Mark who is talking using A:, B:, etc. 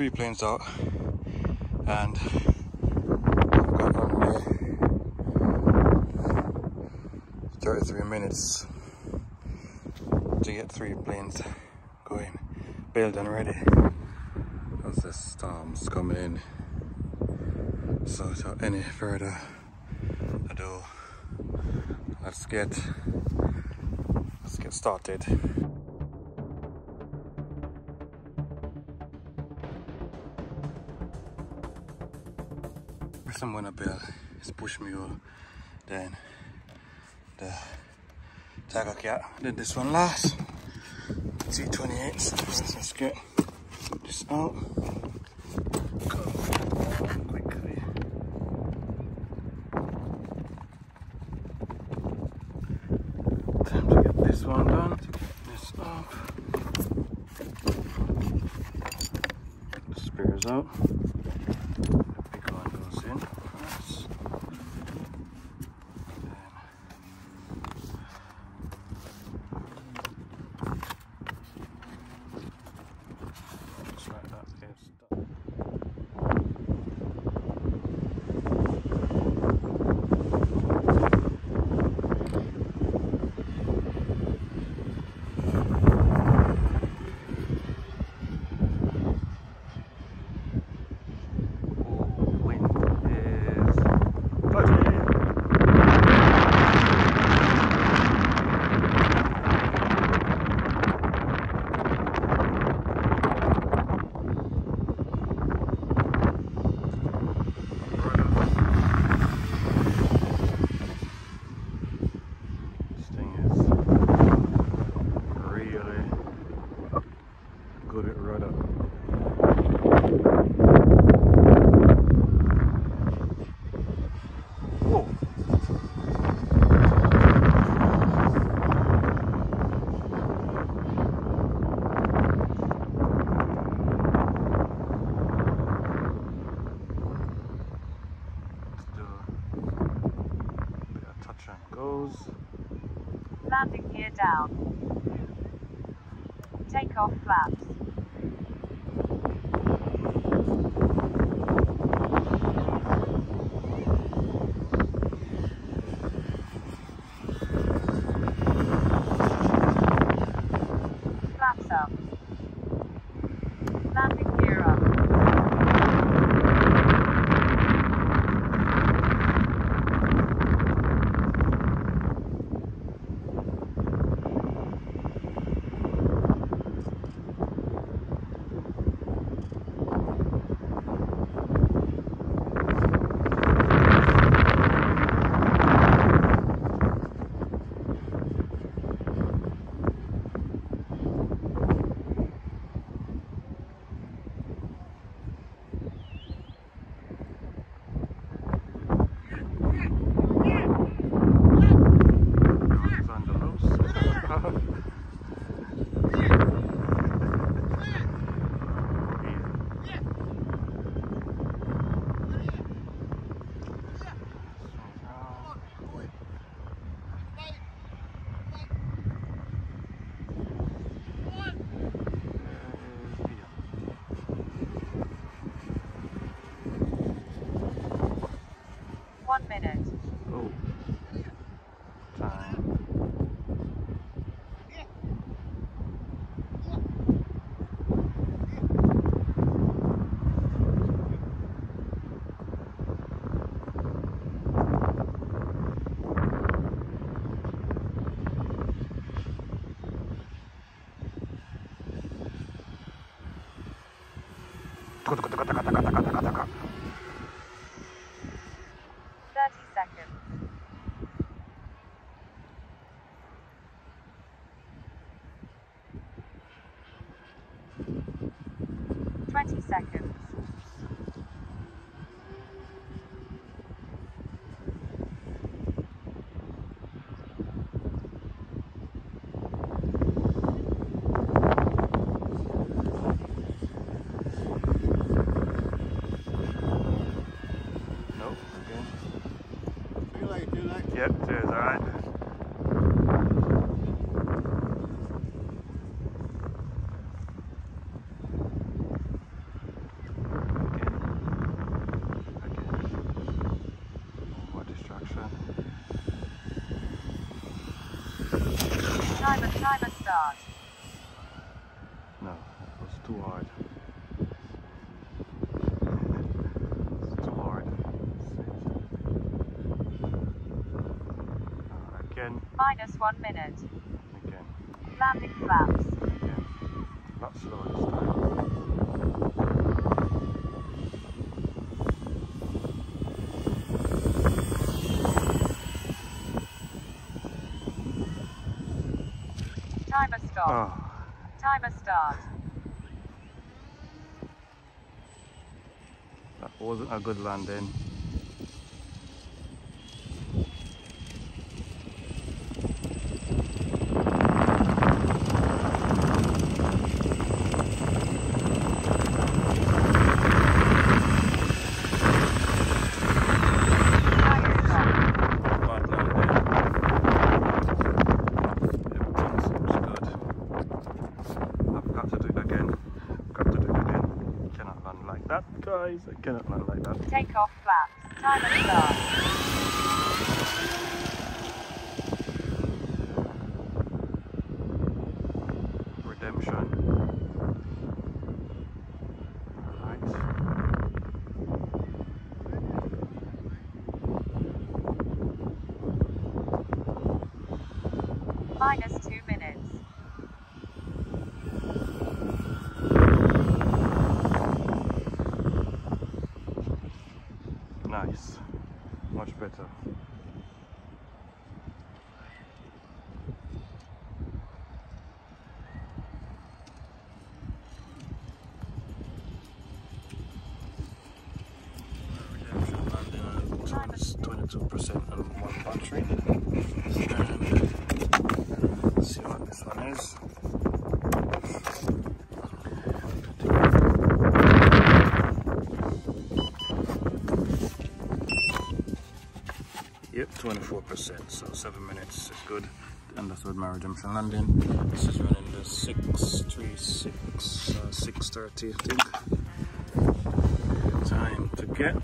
A: three planes out and I've got only 33 minutes to get three planes going, built and ready as the storm's coming in. So without any further ado, let's get let's get started. I'm gonna build is push mule, then the Tigercat, did this one last. T28, so let's get this out. Time to get this one done, this up. Spares out. The big one goes in first. And then just like that, it's done. Ooh, wind is bloody. This thing is really good at rudder. Whoa. Let's do a bit of touch and goes.
B: Landing gear down. Take off flaps. Flaps up. Landing gear up.
A: It's on the loose.
B: One minute.
A: Oh. Time.
B: Thirty
A: Yep. Cheers. All
B: Minus one minute.
A: again,
B: Landing flaps.
A: again. A lot slower this time.
B: Timer stop.
A: Oh,
B: Timer start.
A: that wasn't a good landing.
B: Tire stop.
A: Bad landing. Everything seems good. I've got to do it again. Got to do it again. Cannot land like that, guys. I cannot land like that.
B: Take off flaps. Timer start.
A: Redemption.
B: Minus two minutes.
A: Nice. Much better. Redemption 22% on one battery. And uh, let's see what this one is. 24%, so 7 minutes is good. And that's with my redemption landing. This is running the 636, uh, 630, I think. Time to get